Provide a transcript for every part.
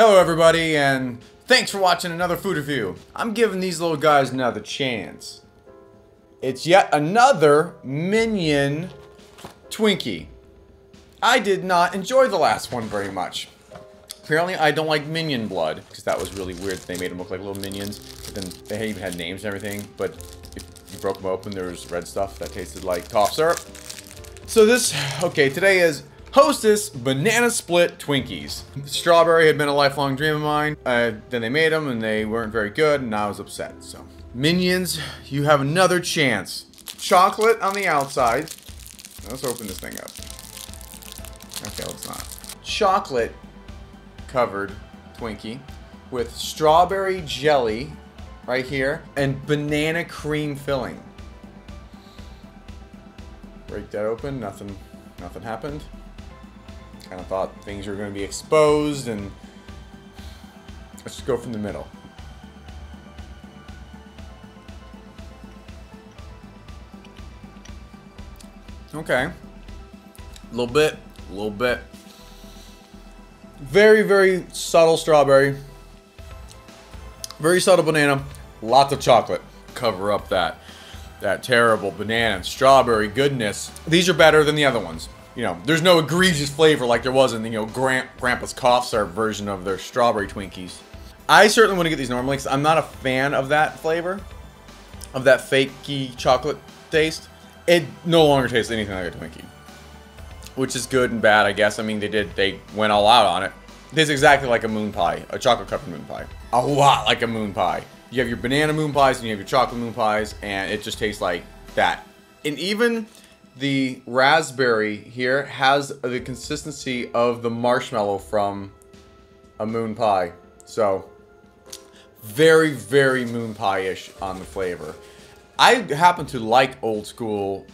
Hello everybody and thanks for watching another food review. I'm giving these little guys another chance. It's yet another Minion Twinkie. I did not enjoy the last one very much. Apparently I don't like Minion blood, because that was really weird. They made them look like little minions, but then they even had names and everything, but if you broke them open, there was red stuff that tasted like cough syrup. So this, okay, today is Hostess Banana Split Twinkies. Strawberry had been a lifelong dream of mine. Uh, then they made them and they weren't very good and I was upset, so. Minions, you have another chance. Chocolate on the outside. Let's open this thing up. Okay, let's not. Chocolate covered Twinkie with strawberry jelly right here and banana cream filling. Break that open, nothing, nothing happened. Kind of thought things were going to be exposed and let's just go from the middle. Okay. A little bit, a little bit. Very, very subtle strawberry. Very subtle banana. Lots of chocolate. Cover up that that terrible banana and strawberry goodness. These are better than the other ones you know, there's no egregious flavor like there was in the, you know, Grand, Grandpa's cough syrup version of their strawberry Twinkies. I certainly want to get these normally because I'm not a fan of that flavor, of that fakey chocolate taste. It no longer tastes anything like a Twinkie, which is good and bad, I guess. I mean, they did, they went all out on it. It tastes exactly like a moon pie, a chocolate covered moon pie. A lot like a moon pie. You have your banana moon pies and you have your chocolate moon pies, and it just tastes like that. And even the raspberry here has the consistency of the marshmallow from a moon pie. So, very, very moon pie-ish on the flavor. I happen to like old school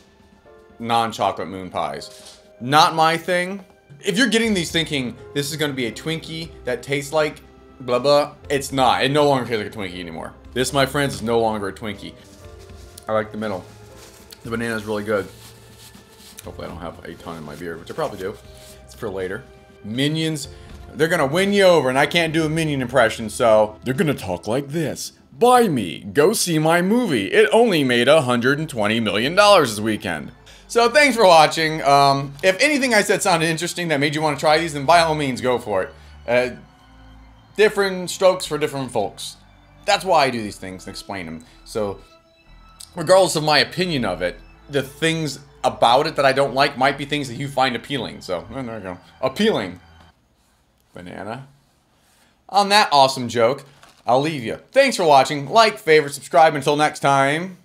non-chocolate moon pies. Not my thing. If you're getting these thinking this is going to be a Twinkie that tastes like blah blah, it's not. It no longer tastes like a Twinkie anymore. This, my friends, is no longer a Twinkie. I like the middle. The banana is really good. Hopefully I don't have a ton in my beer, which I probably do. It's for later. Minions, they're gonna win you over, and I can't do a minion impression, so... They're gonna talk like this. Buy me. Go see my movie. It only made $120 million this weekend. So thanks for watching. Um, if anything I said sounded interesting that made you want to try these, then by all means, go for it. Uh, different strokes for different folks. That's why I do these things and explain them. So, regardless of my opinion of it, the things about it that I don't like might be things that you find appealing. So, there we go. Appealing. Banana. On that awesome joke, I'll leave you. Thanks for watching. Like, favorite, subscribe. Until next time.